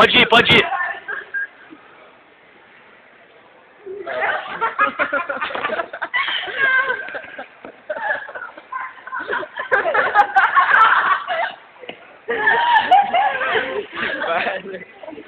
Pode ir, pode ir.